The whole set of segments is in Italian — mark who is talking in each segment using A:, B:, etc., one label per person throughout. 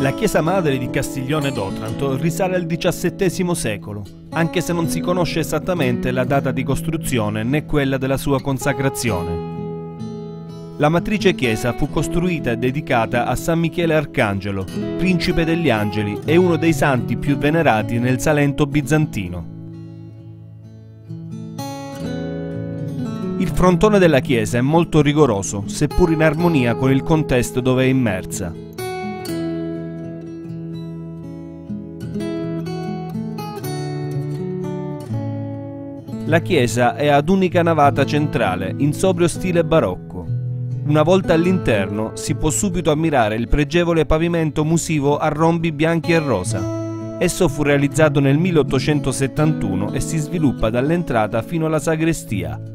A: La chiesa madre di Castiglione d'Otranto risale al XVII secolo, anche se non si conosce esattamente la data di costruzione né quella della sua consacrazione. La matrice chiesa fu costruita e dedicata a San Michele Arcangelo, principe degli angeli e uno dei santi più venerati nel Salento bizantino. Il frontone della chiesa è molto rigoroso, seppur in armonia con il contesto dove è immersa. La chiesa è ad unica navata centrale, in sobrio stile barocco. Una volta all'interno si può subito ammirare il pregevole pavimento musivo a rombi bianchi e rosa. Esso fu realizzato nel 1871 e si sviluppa dall'entrata fino alla sagrestia.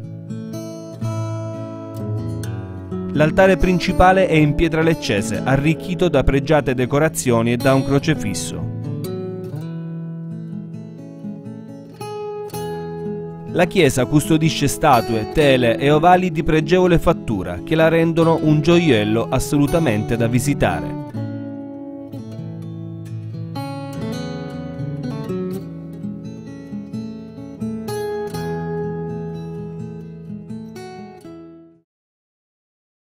A: L'altare principale è in pietra leccese, arricchito da pregiate decorazioni e da un crocefisso. La chiesa custodisce statue, tele e ovali di pregevole fattura che la rendono un gioiello assolutamente da visitare.